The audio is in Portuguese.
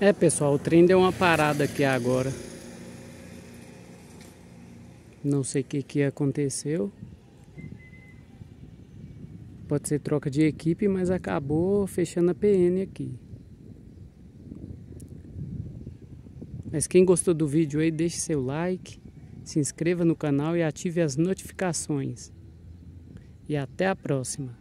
É pessoal, o trem deu uma parada aqui agora. Não sei o que, que aconteceu. Pode ser troca de equipe, mas acabou fechando a PN aqui. Mas quem gostou do vídeo aí, deixe seu like, se inscreva no canal e ative as notificações. E até a próxima.